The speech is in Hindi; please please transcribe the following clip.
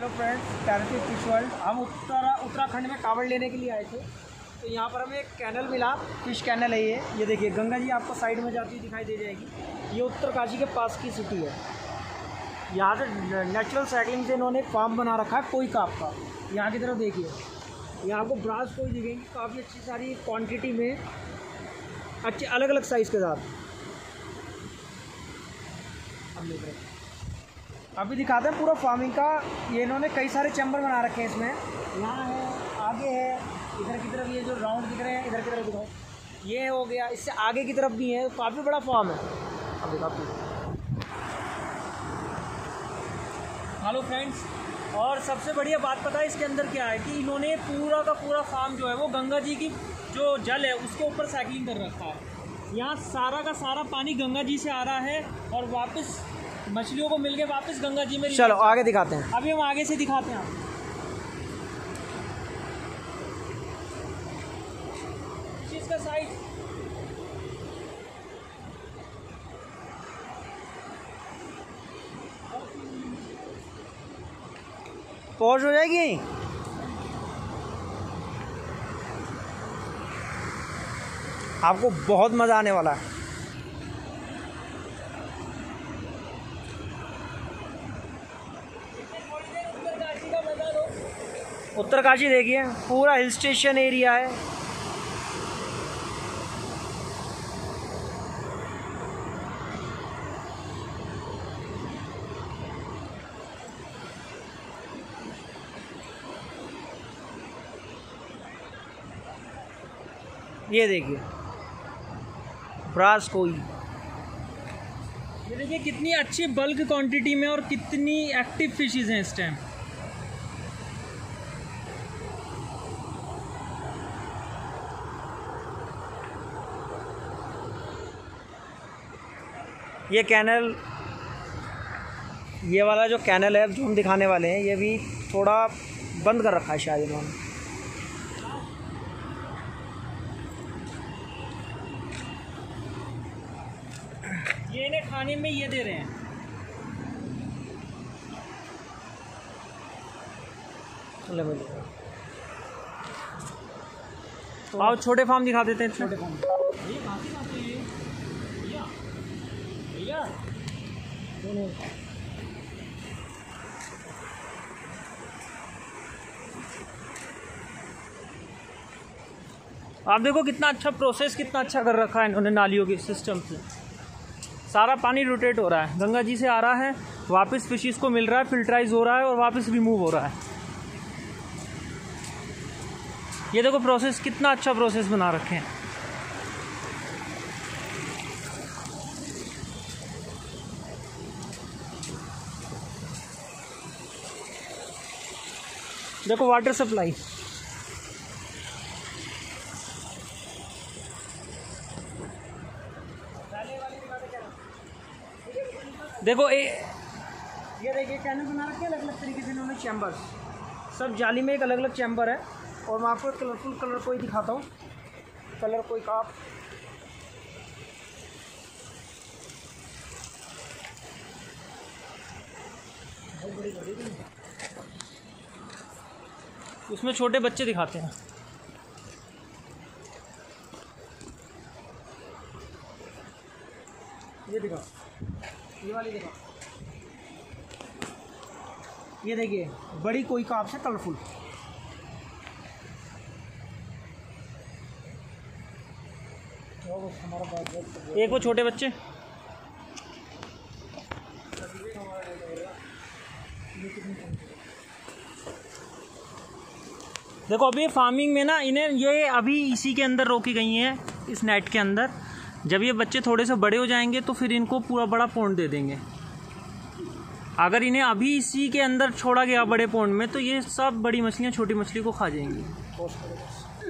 Hello friends parachute fish world हम उत्तर उत्तराखंड में कावड़ लेने के लिए आए थे। तो यहाँ पर हमें एक कैनल मिला फ़िश कैनल है ये। ये देखिए, गंगा जी आपको साइड में जाती हुई दिखाई दे जाएगी। ये उत्तरकाशी के पास की सिटी है। यहाँ से नेचुरल साइकिलिंग से इन्होंने फार्म बना रखा है, कोई काप का यहाँ की तरफ़ देखिए। यहाँ आपको ब्रास कोई दिखेंगी। काफ़ी अच्छी सारी क्वांटिटी में, अच्छे अलग अलग साइज़ के साथ। अब देख रहे हैं। अभी दिखाते हैं, पूरा फ़ार्मिंग का, ये इन्होंने कई सारे चैम्बर बना रखे हैं इसमें। यहाँ है, आगे है, इधर की तरफ़ ये जो राउंड दिख रहे हैं, इधर की तरफ़ दिखाओ। ये हो गया, इससे आगे की तरफ़ भी है, काफ़ी बड़ा फार्म है। अब दिखाते हेलो फ्रेंड्स और सबसे बढ़िया बात पता है इसके अंदर क्या है कि इन्होंने पूरा का पूरा फार्म जो है, वो गंगा जी की जो जल है, उसके ऊपर साइकिलिंग कर रखा है। यहाँ सारा का सारा पानी गंगा जी से आ रहा है और वापस मछलियों को मिल के वापस गंगा जी में चलो आगे दिखाते हैं। अभी हम आगे से दिखाते हैं। इसका साइज़ पहुँच हो जाएगी आपको बहुत मज़ा आने वाला है। उत्तरकाशी देखिए, पूरा हिल स्टेशन एरिया है। ये देखिए ब्रास कोई ये देखिए, कितनी अच्छी बल्क क्वांटिटी में और कितनी एक्टिव फिशेज हैं इस टाइम ये कैनल ये वाला जो कैनल है जो हम दिखाने वाले हैं ये भी थोड़ा बंद कर रखा है शायद इन्होंने। ये इन्हें खाने में ये दे रहे हैं। आओ छोटे फार्म दिखा देते हैं। छोटे फार्म। आप देखो कितना अच्छा प्रोसेस कितना अच्छा कर रखा है इन्होंने नालियों के सिस्टम से। सारा पानी रोटेट हो रहा है। गंगा जी से आ रहा है, वापस फिशिस को मिल रहा है फिल्टराइज हो रहा है और वापस रिमूव हो रहा है। ये देखो प्रोसेस कितना अच्छा प्रोसेस बना रखे हैं। देखो वाटर सप्लाई देखो, ए ये देखिए चैनल बना रखे अलग अलग तरीके से इन्होंने चैम्बर्स सब जाली में एक अलग अलग चैम्बर है और मैं आपको कलरफुल कलर कोई दिखाता हूँ। कलर कोई का आप उसमें छोटे बच्चे दिखाते हैं। ये दिखा, ये वाली दिखा। ये देखिए, बड़ी कोई काप से कलरफुल। एक वो छोटे बच्चे। देखो, अभी फ़ार्मिंग में ना इन्हें, ये अभी इसी के अंदर रोकी गई हैं, इस नेट के अंदर। जब ये बच्चे थोड़े से बड़े हो जाएँगे तो फिर इनको पूरा बड़ा पौंड दे देंगे। अगर इन्हें अभी इसी के अंदर छोड़ा गया बड़े पौंड में तो ये सब बड़ी मछलियाँ, छोटी मछली को खा जाएँगी।